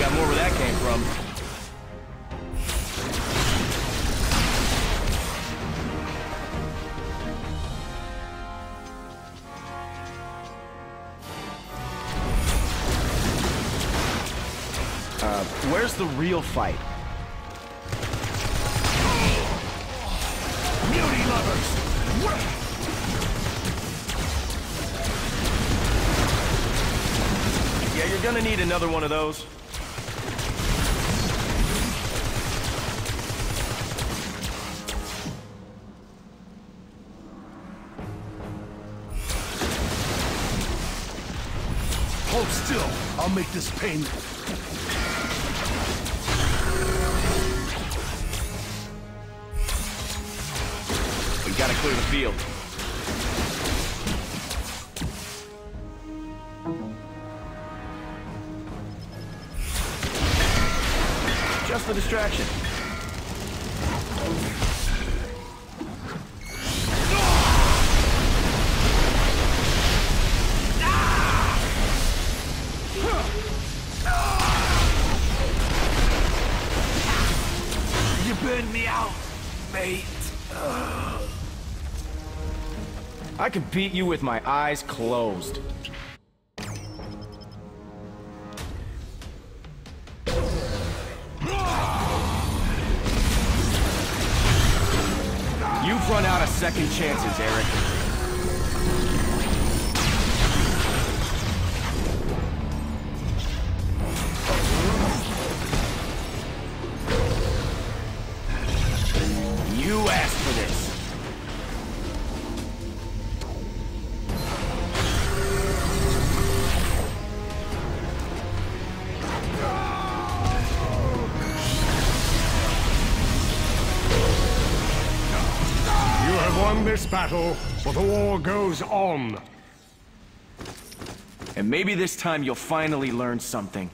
got more where that came from. Uh, where's the real fight? Beauty lovers! Yeah, you're gonna need another one of those. Hold still. I'll make this pain. We gotta clear the field. Just a distraction. Burned me out, mate. I could beat you with my eyes closed. You've run out of second chances, Eric. Won this battle, but the war goes on. And maybe this time you'll finally learn something.